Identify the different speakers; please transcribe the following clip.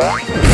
Speaker 1: Bye.